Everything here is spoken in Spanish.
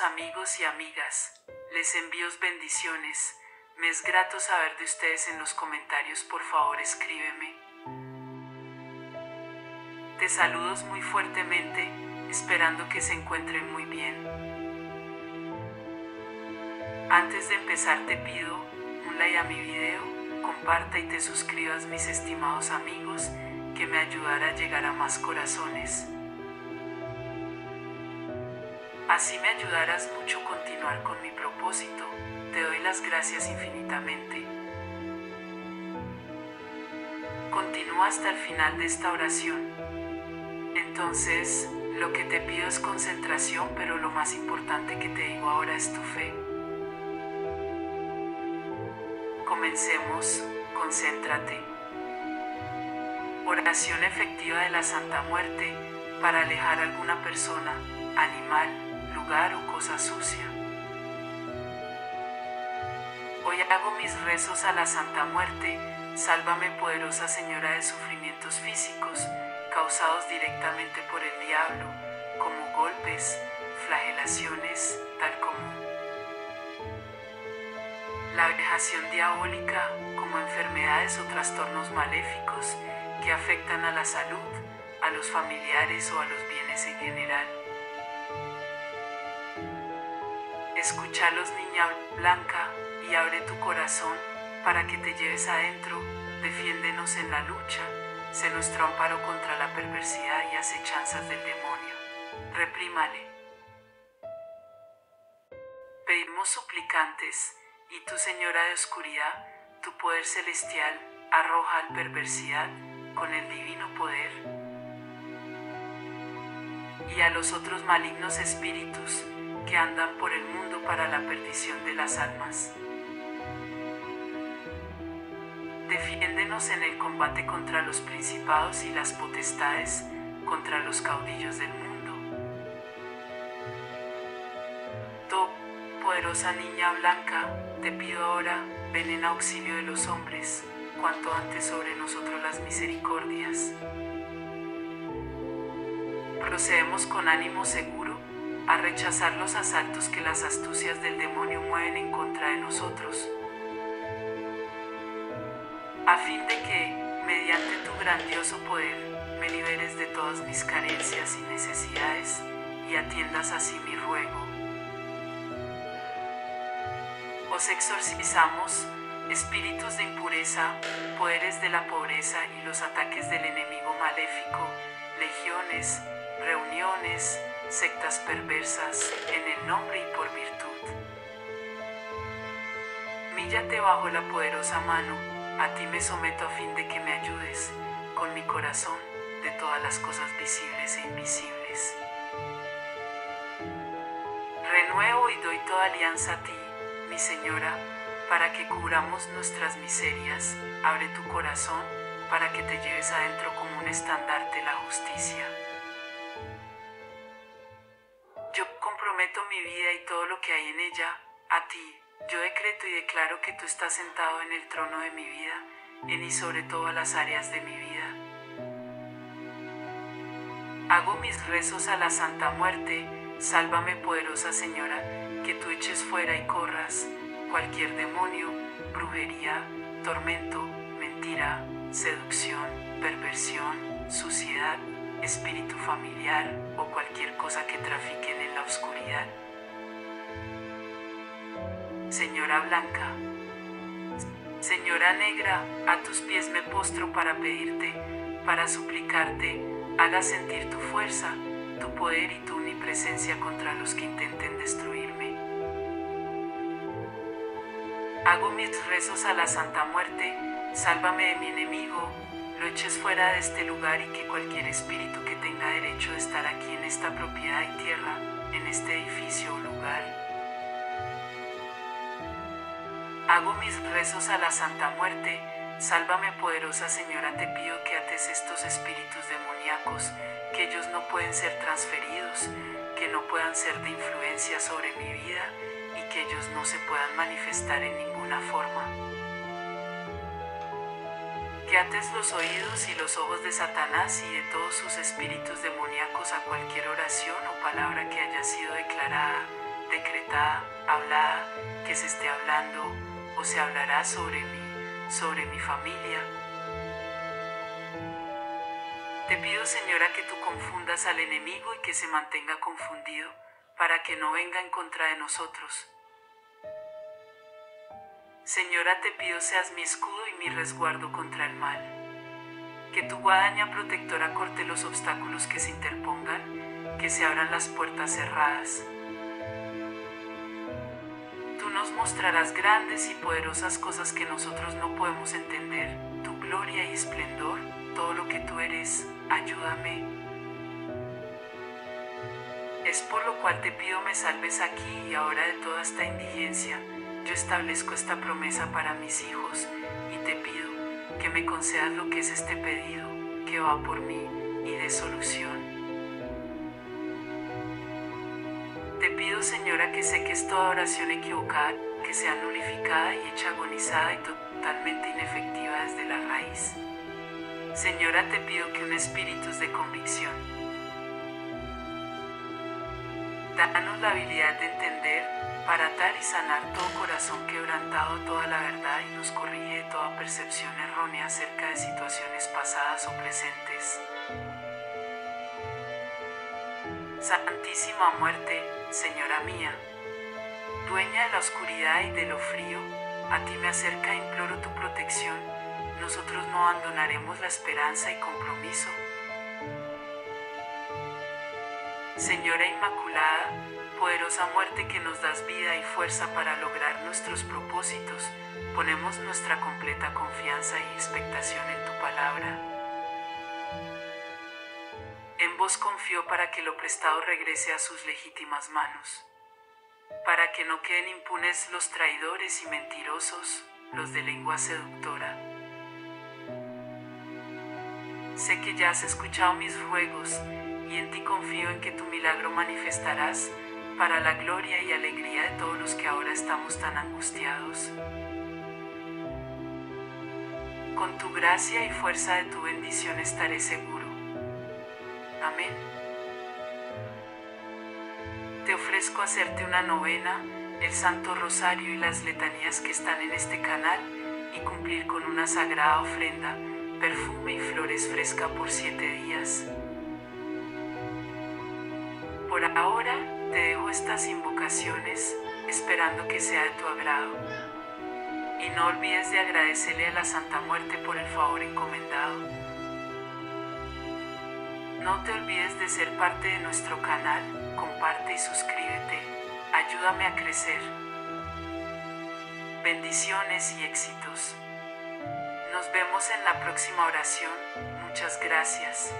Amigos y amigas, les envío bendiciones. Me es grato saber de ustedes en los comentarios, por favor escríbeme. Te saludos muy fuertemente, esperando que se encuentren muy bien. Antes de empezar te pido un like a mi video, comparta y te suscribas mis estimados amigos, que me ayudará a llegar a más corazones. Así me ayudarás mucho a continuar con mi propósito. Te doy las gracias infinitamente. Continúa hasta el final de esta oración. Entonces, lo que te pido es concentración, pero lo más importante que te digo ahora es tu fe. Comencemos, concéntrate. Oración efectiva de la Santa Muerte para alejar a alguna persona, animal, lugar o cosa sucia. Hoy hago mis rezos a la Santa Muerte, sálvame poderosa Señora de sufrimientos físicos causados directamente por el diablo, como golpes, flagelaciones, tal como la vejación diabólica, como enfermedades o trastornos maléficos que afectan a la salud, a los familiares o a los bienes en general. Escúchalos, niña blanca, y abre tu corazón para que te lleves adentro. Defiéndenos en la lucha. Sé nuestro amparo contra la perversidad y acechanzas del demonio. Reprímale. Pedimos suplicantes, y tu Señora de Oscuridad, tu poder celestial, arroja al perversidad con el divino poder. Y a los otros malignos espíritus, que andan por el mundo para la perdición de las almas. Defiéndenos en el combate contra los principados y las potestades, contra los caudillos del mundo. Tú, poderosa niña blanca, te pido ahora, ven en auxilio de los hombres, cuanto antes sobre nosotros las misericordias. Procedemos con ánimo seguro rechazar los asaltos que las astucias del demonio mueven en contra de nosotros, a fin de que, mediante tu grandioso poder, me liberes de todas mis carencias y necesidades y atiendas así mi ruego. Os exorcizamos, espíritus de impureza, poderes de la pobreza y los ataques del enemigo maléfico, legiones, reuniones, sectas perversas, en el nombre y por virtud. Míllate bajo la poderosa mano, a ti me someto a fin de que me ayudes, con mi corazón, de todas las cosas visibles e invisibles. Renuevo y doy toda alianza a ti, mi Señora, para que cubramos nuestras miserias. Abre tu corazón para que te lleves adentro como un estandarte la justicia. Mi vida y todo lo que hay en ella a ti. Yo decreto y declaro que tú estás sentado en el trono de mi vida, en y sobre todas las áreas de mi vida. Hago mis rezos a la Santa Muerte, sálvame poderosa Señora, que tú eches fuera y corras cualquier demonio, brujería, tormento, mentira, seducción, perversión, suciedad, espíritu familiar o cualquier cosa que trafiquen en oscuridad. Señora Blanca, Señora Negra, a tus pies me postro para pedirte, para suplicarte, haga sentir tu fuerza, tu poder y tu omnipresencia contra los que intenten destruirme. Hago mis rezos a la Santa Muerte, sálvame de mi enemigo, lo eches fuera de este lugar y que cualquier espíritu que tenga derecho de estar aquí en esta propiedad y tierra, en este edificio o lugar. Hago mis rezos a la Santa Muerte, sálvame poderosa Señora, te pido que ates estos espíritus demoníacos, que ellos no pueden ser transferidos, que no puedan ser de influencia sobre mi vida y que ellos no se puedan manifestar en ninguna forma que los oídos y los ojos de Satanás y de todos sus espíritus demoníacos a cualquier oración o palabra que haya sido declarada decretada, hablada, que se esté hablando o se hablará sobre mí, sobre mi familia. Te pido, Señora, que tú confundas al enemigo y que se mantenga confundido, para que no venga en contra de nosotros. Señora, te pido seas mi escudo y mi resguardo contra el mal. Que tu guadaña protectora corte los obstáculos que se interpongan, que se abran las puertas cerradas nos mostrarás grandes y poderosas cosas que nosotros no podemos entender, tu gloria y esplendor, todo lo que tú eres, ayúdame. Es por lo cual te pido me salves aquí y ahora de toda esta indigencia. Yo establezco esta promesa para mis hijos y te pido que me concedas lo que es este pedido, que va por mí y de solución. Te pido, Señora, que sé que es toda oración equivocada, que sea nulificada y hecha agonizada y totalmente inefectiva desde la raíz. Señora, te pido que un espíritu de convicción. Danos la habilidad de entender, para atar y sanar todo corazón quebrantado, toda la verdad y nos corrige toda percepción errónea acerca de situaciones pasadas o presentes. Santísima muerte, Señora mía, dueña de la oscuridad y de lo frío, a ti me acerca e imploro tu protección, nosotros no abandonaremos la esperanza y compromiso. Señora Inmaculada, poderosa muerte que nos das vida y fuerza para lograr nuestros propósitos, ponemos nuestra completa confianza y expectación en tu palabra. En vos confío para que lo prestado regrese a sus legítimas manos, para que no queden impunes los traidores y mentirosos, los de lengua seductora. Sé que ya has escuchado mis ruegos y confío en que tu milagro manifestarás para la gloria y alegría de todos los que ahora estamos tan angustiados. Con tu gracia y fuerza de tu bendición estaré seguro Amén. Te ofrezco hacerte una novena, el Santo Rosario y las letanías que están en este canal y cumplir con una sagrada ofrenda, perfume y flores fresca por siete días. Estas invocaciones esperando que sea de tu agrado. Y no olvides de agradecerle a la Santa Muerte por el favor encomendado. No te olvides de ser parte de nuestro canal, comparte y suscríbete. Ayúdame a crecer. Bendiciones y éxitos. Nos vemos en la próxima oración. Muchas gracias.